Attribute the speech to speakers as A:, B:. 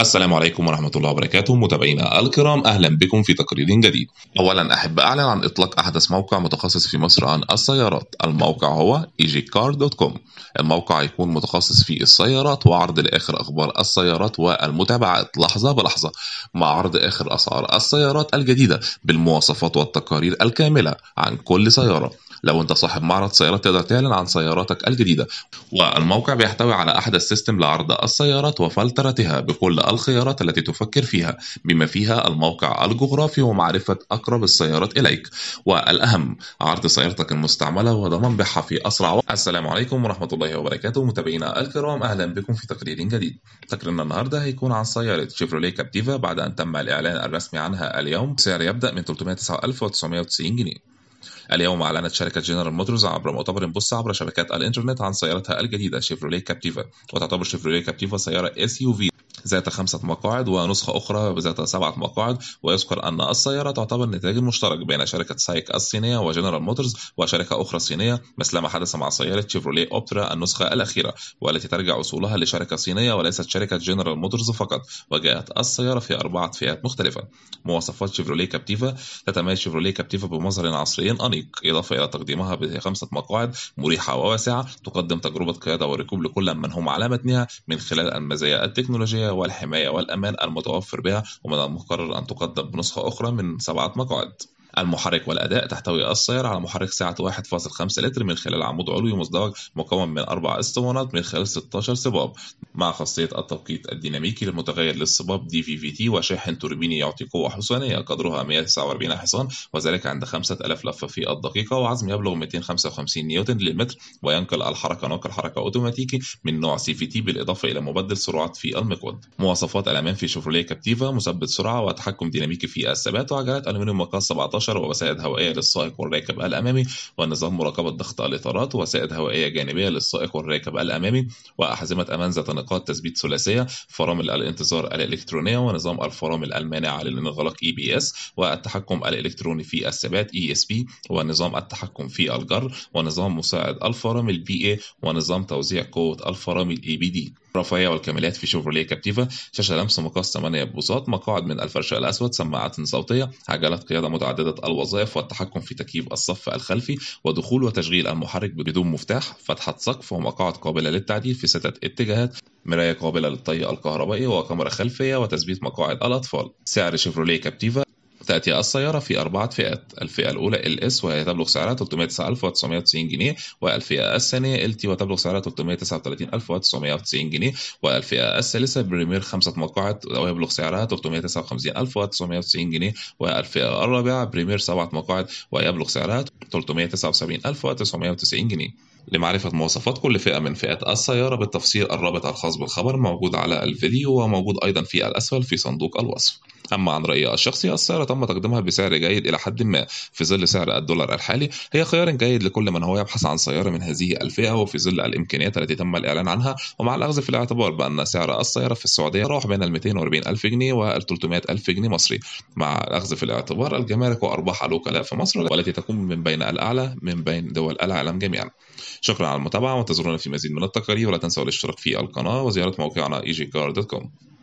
A: السلام عليكم ورحمة الله وبركاته. متابعينا الكرام أهلا بكم في تقرير جديد. أولا أحب أعلن عن إطلاق أحدث موقع متخصص في مصر عن السيارات. الموقع هو easycar.com الموقع يكون متخصص في السيارات وعرض لآخر أخبار السيارات والمتابعات. لحظة بلحظة مع عرض آخر أسعار السيارات الجديدة بالمواصفات والتقارير الكاملة عن كل سيارة. لو انت صاحب معرض سيارات تقدر تعلن عن سياراتك الجديدة. والموقع بيحتوي على أحدث system لعرض السيارات وفلترتها بكل الخيارات التي تفكر فيها بما فيها الموقع الجغرافي ومعرفة أقرب السيارات إليك. والأهم عرض سيارتك المستعملة وضمان بيعها في أسرع وقت. السلام عليكم ورحمة الله وبركاته. متابعينا الكرام أهلا بكم في تقرير جديد. تقريرنا النهاردة هيكون عن سيارة شيفروليه كابتيفا بعد أن تم الإعلان الرسمي عنها اليوم. سعر يبدأ من 309990 جنيه. اليوم أعلنت شركة جنرال موتورز عبر مؤتمر بث عبر شبكات الإنترنت عن سيارتها الجديدة شيفروليه كابتيفا. وتعتبر شيفروليه كابتيفا سيارة في ذات خمسة مقاعد ونسخة أخرى ذات سبعة مقاعد ويذكر أن السيارة تعتبر نتاج مشترك بين شركة سايك الصينية وجنرال موتورز وشركة أخرى صينية مثل ما حدث مع سيارة شيفروليه أوبترا النسخة الأخيرة والتي ترجع أصولها لشركة صينية وليست شركة جنرال موتورز فقط وجاءت السيارة في أربعة فئات مختلفة. مواصفات شيفروليه كابتيفا تتميز شيفروليه كابتيفا بمظهر عصري أنيق إضافة إلى تقديمها بخمسة مقاعد مريحة وواسعة تقدم تجربة قيادة وركوب لكل من هم على متنها من خلال المزايا التكنولوجية والحماية والأمان المتوفر بها ومن المقرر أن تقدم بنسخة أخرى من سبعة مقاعد. المحرك والأداء تحتوي السيارة على محرك سعة 1.5 لتر من خلال عمود علوي مزدوج مكون من أربع اسطوانات من خلال 16 صباب مع خاصية التوقيت الديناميكي للمتغير للصباب دي في في تي وشاحن توربيني يعطي قوة حصانية قدرها 149 حصان وذلك عند 5000 لفة في الدقيقة وعزم يبلغ 255 نيوتن للمتر وينقل الحركة ناقل حركة أوتوماتيكي من نوع CVT بالإضافة إلى مبدل سرعات في المقود مواصفات الأمان في شيفروليه كابتيفا مثبت سرعة وتحكم ديناميكي في الثبات وعجلات ألومنيوم مقاس 17 12 ووسائد هوائية للسائق والراكب الأمامي ونظام مراقبة ضغط الإطارات ووسائد هوائية جانبية للسائق والراكب الأمامي وأحزمة أمان ذات نقاط تثبيت ثلاثية فرامل الانتظار الإلكترونية ونظام الفرامل المانعة للانغلاق EBS والتحكم الإلكتروني في الثبات ESP ونظام التحكم في الجر ونظام مساعد الفرامل BA ونظام توزيع قوة الفرامل EBD الرفاهية والكماليات في شيفروليه كابتيفا شاشة لمس مقاس 8 بوصات مقاعد من الفرش الأسود سماعات صوتية عجلات قيادة متعددة الوظائف والتحكم في تكييف الصف الخلفي ودخول وتشغيل المحرك بدون مفتاح فتحة سقف ومقاعد قابلة للتعديل في ستة اتجاهات مراية قابلة للطي الكهربائي وكاميرا خلفية وتثبيت مقاعد الأطفال. سعر شيفروليه كابتيفا تأتي السيارة في أربعة فئات الفئة الأولى LS وهي تبلغ سعرها 309990 جنيه والفئة الثانية LT وتبلغ سعرها 339990 جنيه والفئة الثالثة Premier خمسة مقاعد ويبلغ سعرها 359990 جنيه والفئة الرابعة بريمير سبعة مقاعد ويبلغ سعرها 379990 جنيه. لمعرفة مواصفات كل فئة من فئات السيارة بالتفصيل الرابط الخاص بالخبر موجود على الفيديو وموجود أيضا في الأسفل في صندوق الوصف. أما عن رأيي الشخصي السيارة تم تقديمها بسعر جيد إلى حد ما في ظل سعر الدولار الحالي. هي خيار جيد لكل من هو يبحث عن سيارة من هذه الفئة وفي ظل الإمكانيات التي تم الإعلان عنها. ومع الأخذ في الاعتبار بأن سعر السيارة في السعودية راح بين ال 240 ألف جنيه وال 300 ألف جنيه مصري. مع الأخذ في الاعتبار الجمارك وأرباح الوكلاء في مصر والتي تكون من بين الأعلى من بين دول العالم جميعا. شكرا على المتابعة وانتظرونا في مزيد من التقارير. ولا تنسوا الاشتراك في القناة وزيارة موقعنا easycar.com